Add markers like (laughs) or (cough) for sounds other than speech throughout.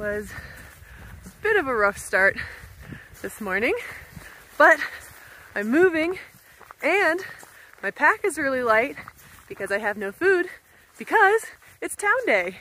was a bit of a rough start this morning, but I'm moving and my pack is really light because I have no food because it's town day.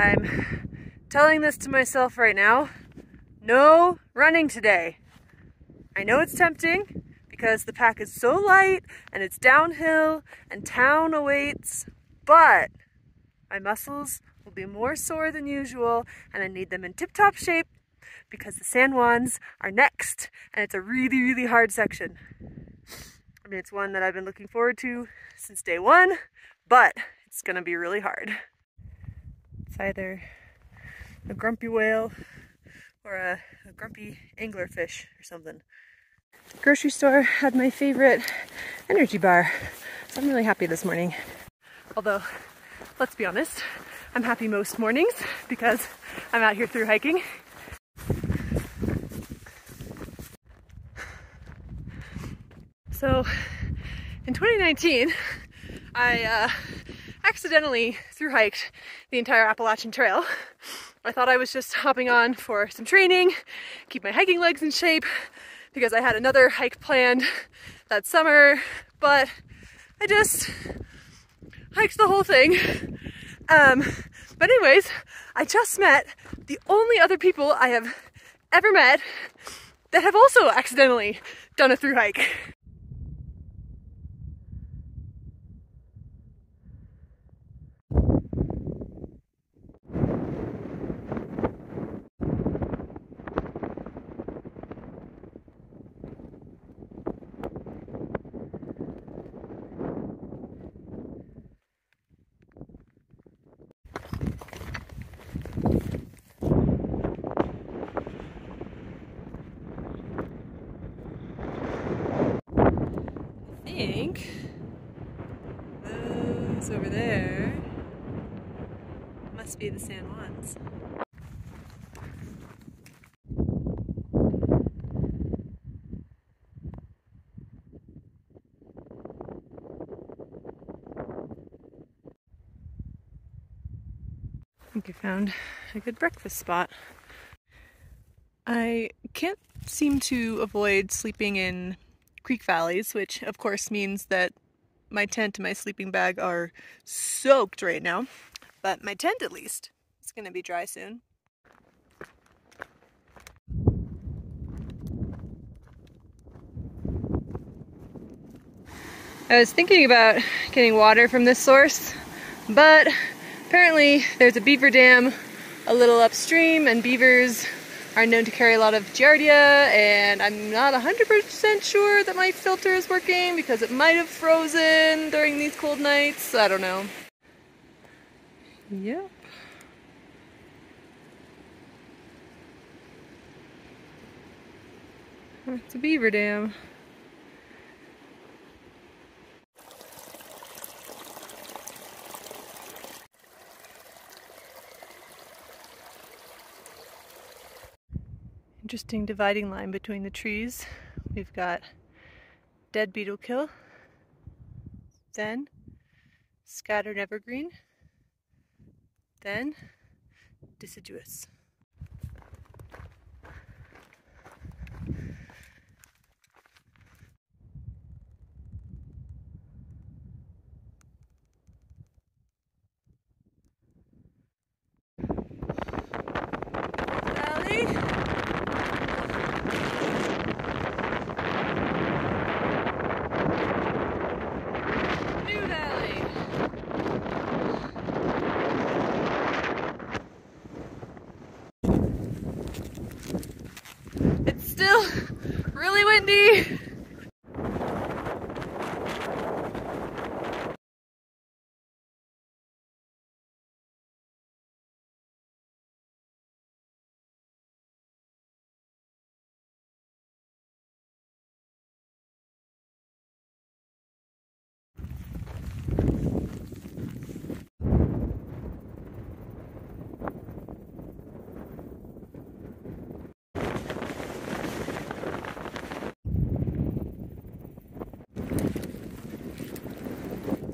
I'm telling this to myself right now. No running today. I know it's tempting because the pack is so light and it's downhill and town awaits, but my muscles will be more sore than usual and I need them in tip-top shape because the San Juans are next and it's a really, really hard section. I mean, it's one that I've been looking forward to since day one, but it's gonna be really hard either a grumpy whale or a, a grumpy anglerfish or something. Grocery store had my favorite energy bar. So I'm really happy this morning. Although, let's be honest, I'm happy most mornings because I'm out here through hiking. So in 2019, I uh, accidentally through hiked the entire Appalachian Trail. I thought I was just hopping on for some training, keep my hiking legs in shape, because I had another hike planned that summer, but I just hiked the whole thing. Um, but anyways, I just met the only other people I have ever met that have also accidentally done a through hike. Think uh, those over there must be the San Juans. I think I found a good breakfast spot. I can't seem to avoid sleeping in creek valleys, which of course means that my tent and my sleeping bag are soaked right now. But my tent at least is going to be dry soon. I was thinking about getting water from this source, but apparently there's a beaver dam a little upstream and beavers are known to carry a lot of giardia and I'm not 100% sure that my filter is working because it might have frozen during these cold nights. I don't know. Yep. It's a beaver dam. Interesting dividing line between the trees. We've got dead beetle kill, then scattered evergreen, then deciduous.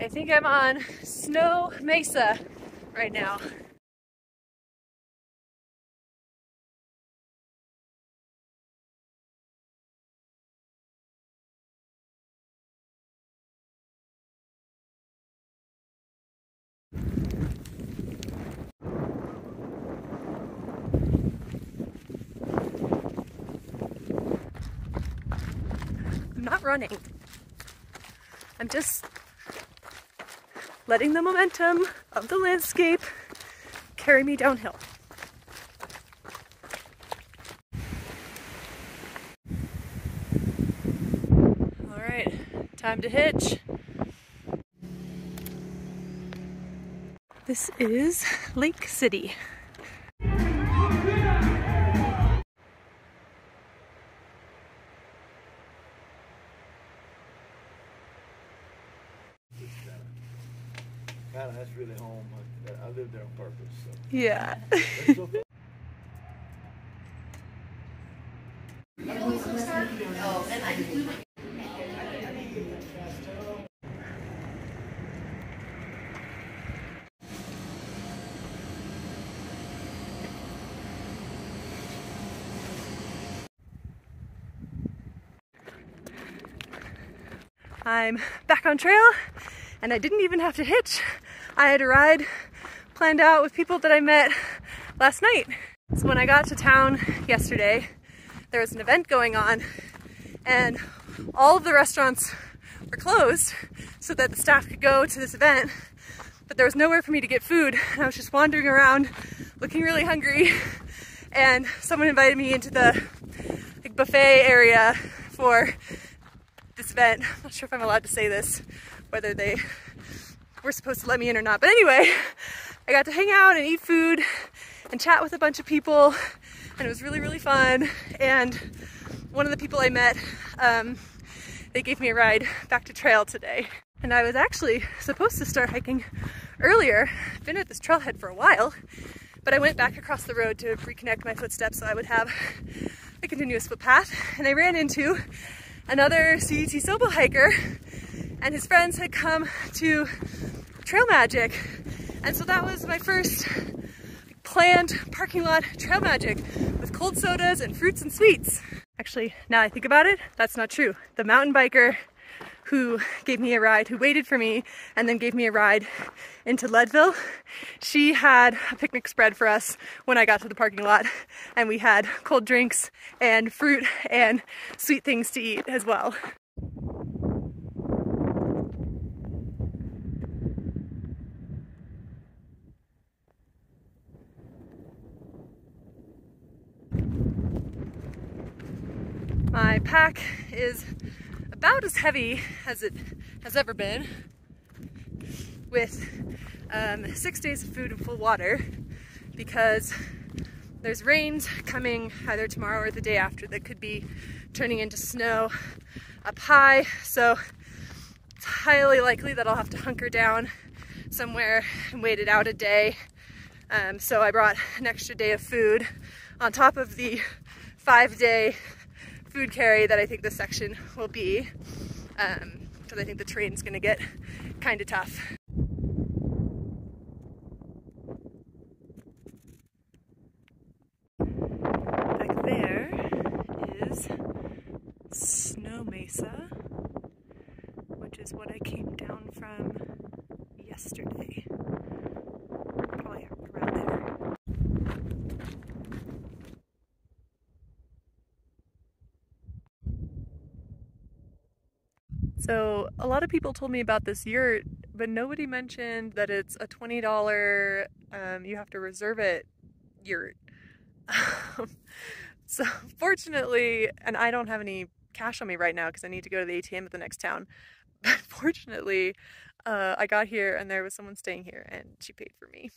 I think I'm on Snow Mesa right now. I'm not running. I'm just letting the momentum of the landscape carry me downhill. All right, time to hitch. This is Lake City. Lived there on purpose. So. Yeah. (laughs) I'm back on trail and I didn't even have to hitch. I had a ride planned out with people that I met last night. So when I got to town yesterday, there was an event going on and all of the restaurants were closed so that the staff could go to this event, but there was nowhere for me to get food. And I was just wandering around looking really hungry and someone invited me into the like, buffet area for this event. I'm not sure if I'm allowed to say this, whether they were supposed to let me in or not. But anyway, I got to hang out and eat food and chat with a bunch of people and it was really, really fun. And one of the people I met, um, they gave me a ride back to trail today. And I was actually supposed to start hiking earlier. Been at this trailhead for a while, but I went back across the road to reconnect my footsteps so I would have a continuous footpath. And I ran into another CDT Sobo hiker and his friends had come to Trail Magic. And so that was my first planned parking lot trail magic with cold sodas and fruits and sweets. Actually, now I think about it, that's not true. The mountain biker who gave me a ride, who waited for me and then gave me a ride into Leadville, she had a picnic spread for us when I got to the parking lot and we had cold drinks and fruit and sweet things to eat as well. My pack is about as heavy as it has ever been with um, six days of food and full water because there's rains coming either tomorrow or the day after that could be turning into snow up high. So it's highly likely that I'll have to hunker down somewhere and wait it out a day. Um, so I brought an extra day of food on top of the five day food carry that I think this section will be because um, I think the terrain's gonna get kind of tough. Back there is Snow Mesa, which is what I came down from yesterday. Probably around there. So a lot of people told me about this yurt, but nobody mentioned that it's a $20, um, you have to reserve it yurt. (laughs) so fortunately, and I don't have any cash on me right now because I need to go to the ATM at the next town. (laughs) But fortunately, uh, I got here and there was someone staying here and she paid for me.